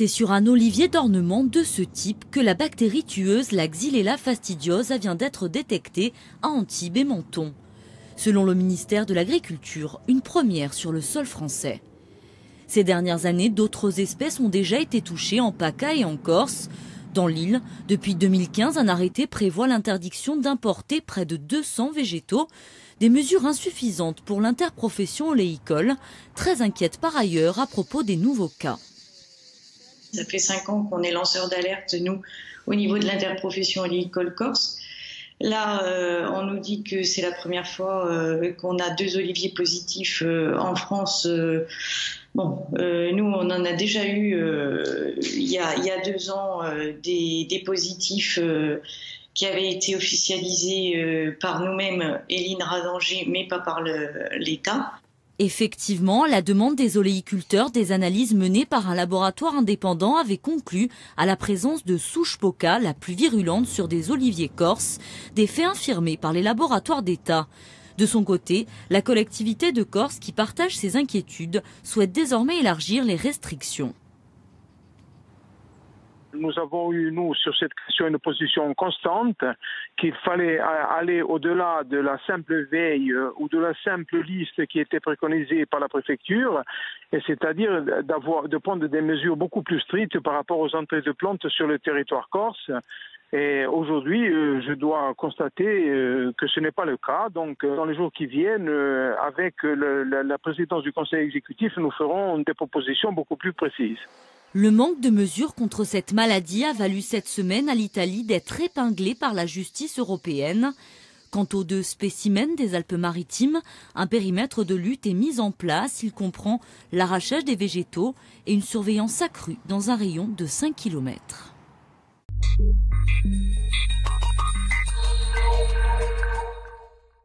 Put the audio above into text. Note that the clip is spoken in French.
C'est sur un olivier d'ornement de ce type que la bactérie tueuse, la Xylella fastidiosa, vient d'être détectée à Antibes et Menton. Selon le ministère de l'Agriculture, une première sur le sol français. Ces dernières années, d'autres espèces ont déjà été touchées en PACA et en Corse. Dans l'île, depuis 2015, un arrêté prévoit l'interdiction d'importer près de 200 végétaux, des mesures insuffisantes pour l'interprofession oléicole, très inquiète par ailleurs à propos des nouveaux cas. Ça fait cinq ans qu'on est lanceur d'alerte, nous, au niveau de l'interprofession oléicole corse. Là, euh, on nous dit que c'est la première fois euh, qu'on a deux oliviers positifs euh, en France. bon, nous, on en a déjà eu il y, a, deux ans des, des, positifs qui avaient été officialisés par nous-mêmes, Eline Radanger, mais pas par l'État. Effectivement, la demande des oléiculteurs des analyses menées par un laboratoire indépendant avait conclu à la présence de souche poca, la plus virulente sur des oliviers corses, des faits infirmés par les laboratoires d'État. De son côté, la collectivité de Corse, qui partage ses inquiétudes, souhaite désormais élargir les restrictions. Nous avons eu, nous, sur cette question, une position constante, qu'il fallait aller au-delà de la simple veille euh, ou de la simple liste qui était préconisée par la préfecture, et c'est-à-dire d'avoir, de prendre des mesures beaucoup plus strictes par rapport aux entrées de plantes sur le territoire corse. Et aujourd'hui, euh, je dois constater euh, que ce n'est pas le cas. Donc, dans les jours qui viennent, avec la présidence du Conseil exécutif, nous ferons des propositions beaucoup plus précises. Le manque de mesures contre cette maladie a valu cette semaine à l'Italie d'être épinglée par la justice européenne. Quant aux deux spécimens des Alpes-Maritimes, un périmètre de lutte est mis en place. Il comprend l'arrachage des végétaux et une surveillance accrue dans un rayon de 5 km.